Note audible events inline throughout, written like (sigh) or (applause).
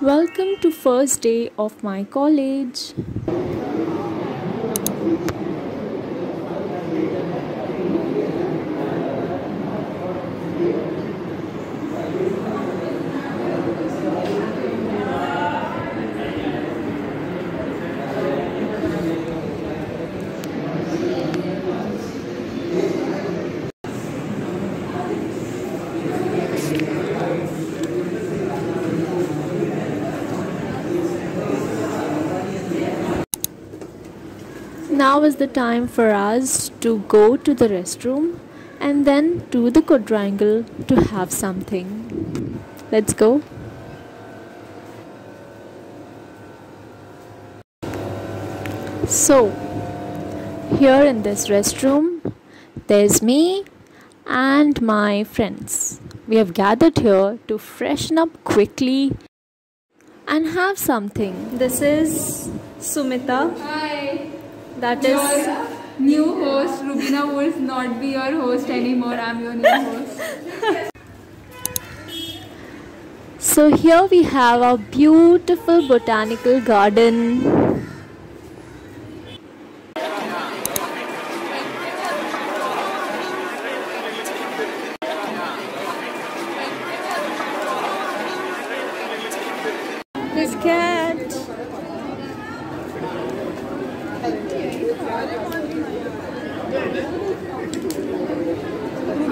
Welcome to first day of my college. Now is the time for us to go to the restroom and then to the quadrangle to have something. Let's go. So, here in this restroom, there's me and my friends. We have gathered here to freshen up quickly and have something. This is Sumita. Hi. That is Your new host, Rubina will not be your host anymore. I'm your new host. So here we have our beautiful botanical garden. This cat.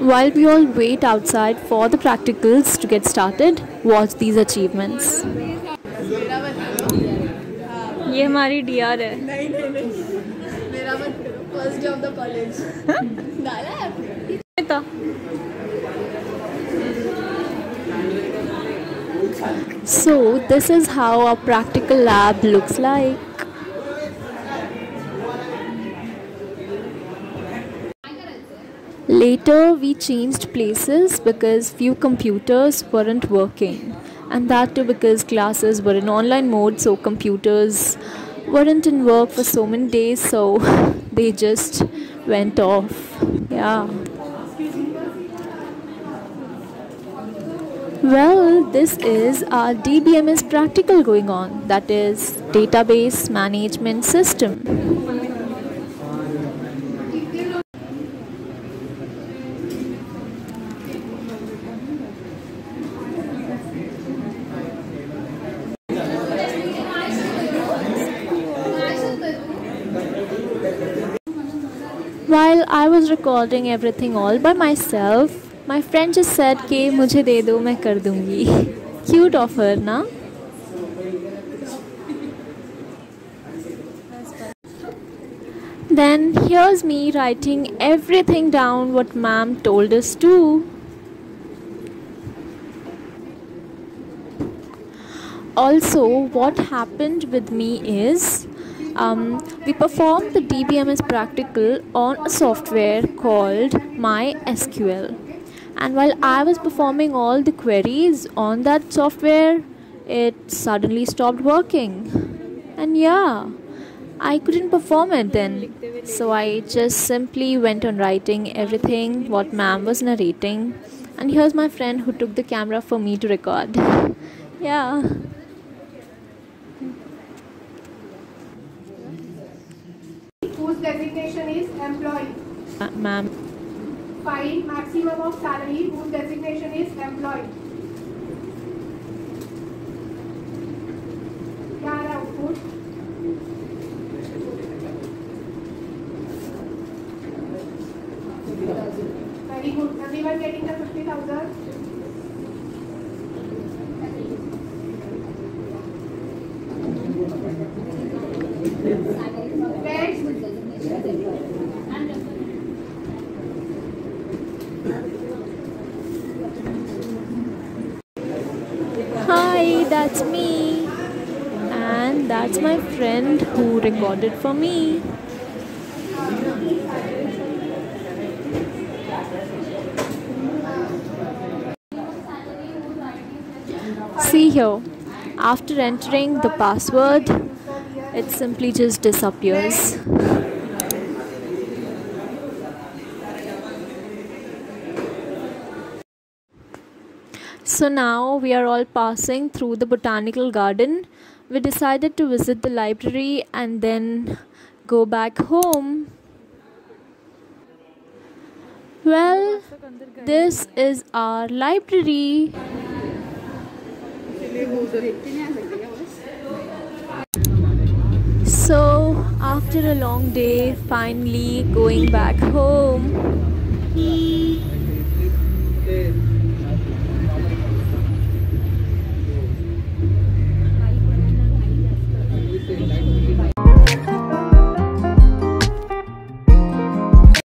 While we all wait outside for the practicals to get started, watch these achievements. ये हमारी D R है नहीं नहीं नहीं मेरा मत करो first day of the college डाला है आपने था So this is how our practical lab looks like. Later we changed places because few computers weren't working and that too because classes were in online mode so computers weren't in work for so many days so (laughs) they just went off. Yeah. Well, this is our DBMS practical going on, that is Database Management System. While I was recording everything all by myself, my friend just said कि मुझे दे दो मैं कर दूंगी. Cute of her, ना? Then here's me writing everything down what ma'am told us to. Also, what happened with me is um, we performed the DBMS practical on a software called MySQL. And while I was performing all the queries on that software, it suddenly stopped working. And yeah, I couldn't perform it then. So I just simply went on writing everything what ma'am was narrating. And here's my friend who took the camera for me to record. (laughs) yeah. whose designation is employee. Uh, Ma'am. 5. Maximum of salary whose designation is employee. Yara output. Very good. Everyone getting the 50,000? Thank you. Hi, that's me. And That's my friend who recorded for me. See here, after entering the password, it simply just disappears. So now we are all passing through the botanical garden. We decided to visit the library and then go back home. Well, this is our library. So, after a long day, finally going back home.